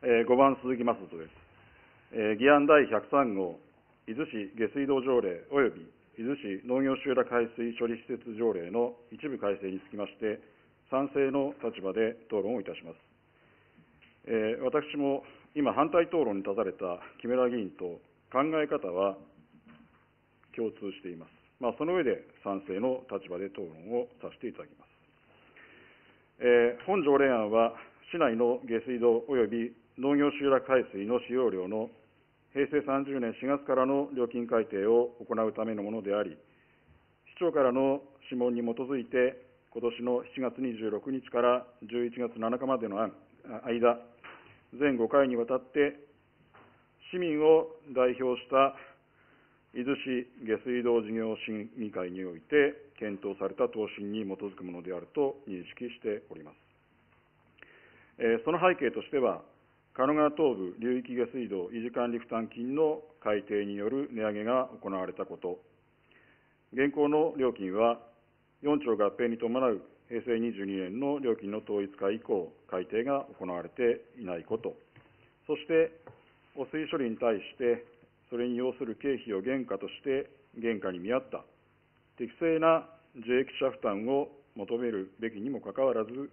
えー5番、鈴木正人です。えー議案第103号、伊豆市下水道条例及び伊豆市農業集落排水処理施設条例の一部改正につきまして、賛成の立場で討論をいたします。えー私も今、反対討論に立たれた木村議員と考え方は共通しています。まあ、その上で賛成の立場で討論をさせていただきます。えー本条例案は、市内の下水道及び農業集落排水の使用量の平成30年4月からの料金改定を行うためのものであり、市長からの諮問に基づいて、今年の7月26日から11月7日までの間、全5回にわたって、市民を代表した伊豆市下水道事業審議会において検討された答申に基づくものであると認識しております。えその背景としては、神奈川東部流域下水道維持管理負担金の改定による値上げが行われたこと、現行の料金は4兆合併に伴う平成22年の料金の統一化以降、改定が行われていないこと、そして汚水処理に対して、それに要する経費を原価として原価に見合った。適正な受益者負担を求めるべきにもかかわらず、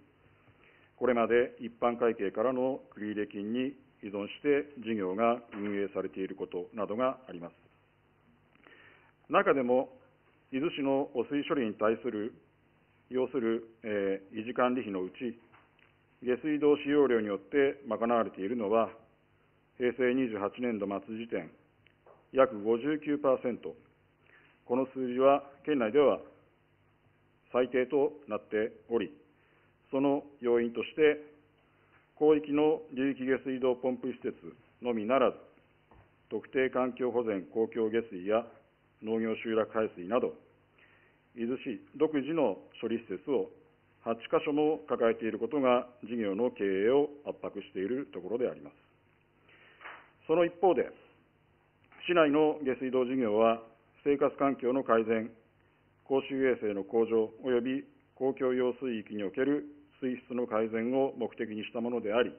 これまで一般会計からの繰入金に依存して事業が運営されていることなどがあります。中でも、伊豆市の汚水処理に対する、要する、えー維持管理費のうち、下水道使用量によって賄われているのは、平成28年度末時点、約59%、この数字は県内では最低となっており、その要因として、広域の流域下水道ポンプ施設のみならず、特定環境保全公共下水や農業集落排水など、伊豆市独自の処理施設を8カ所も抱えていることが事業の経営を圧迫しているところであります。その一方で、市内の下水道事業は生活環境の改善、公衆衛生の向上及び公共用水域における水質の改善を目的にしたものであり、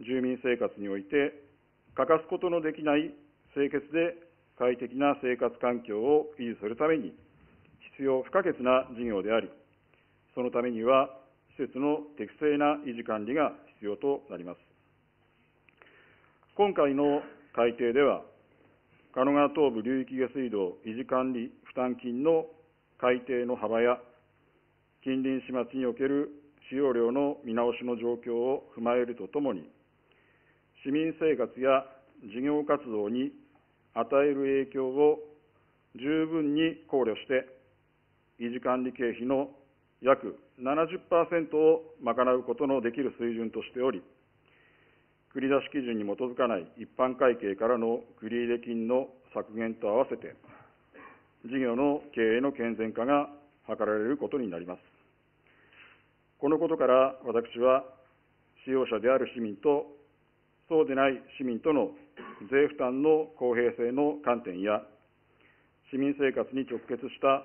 住民生活において欠かすことのできない清潔で快適な生活環境を維持するために必要不可欠な事業であり、そのためには施設の適正な維持管理が必要となります。今回の改定では、神奈川東部流域下水道維持管理負担金の改定の幅や、近隣市町における使用量の見直しの状況を踏まえるとともに、市民生活や事業活動に与える影響を十分に考慮して、維持管理経費の約70%を賄うことのできる水準としており、繰り出し基準に基づかない一般会計からの繰入金の削減と合わせて、事業の経営の健全化が図られることになります。このことから私は、使用者である市民と、そうでない市民との税負担の公平性の観点や、市民生活に直結した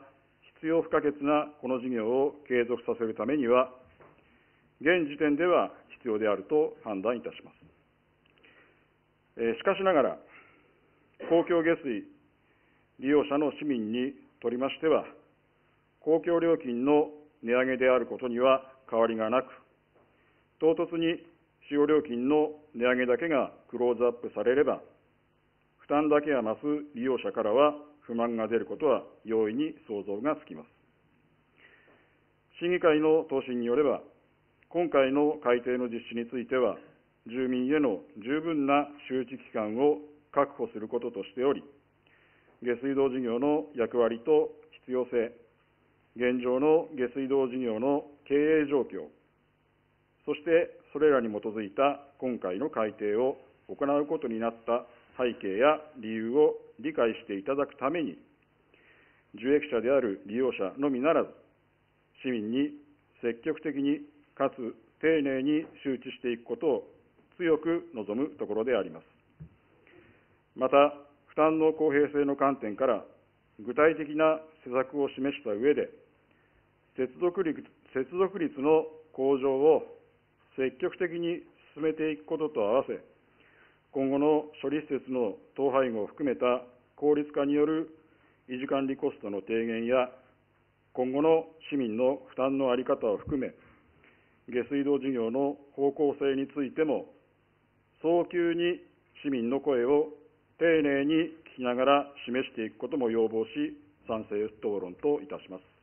必要不可欠なこの事業を継続させるためには、現時点では必要であると判断いたします。しかしながら、公共下水利用者の市民にとりましては、公共料金の値上げであることには変わりがなく、唐突に使用料金の値上げだけがクローズアップされれば、負担だけが増す利用者からは不満が出ることは容易に想像がつきます。審議会の答申によれば、今回の改定の実施については、住民への十分な周知期間を確保することとしており、下水道事業の役割と必要性、現状の下水道事業の経営状況、そしてそれらに基づいた今回の改定を行うことになった背景や理由を理解していただくために、受益者である利用者のみならず、市民に積極的にかつ丁寧に周知していくことを強く望むところであります。また、負担の公平性の観点から、具体的な施策を示した上で、接続率接続率の向上を積極的に進めていくことと合わせ、今後の処理施設の統廃合を含めた効率化による維持管理コストの低減や、今後の市民の負担の在り方を含め、下水道事業の方向性についても、早急に市民の声を丁寧に聞きながら示していくことも要望し、賛成討論といたします。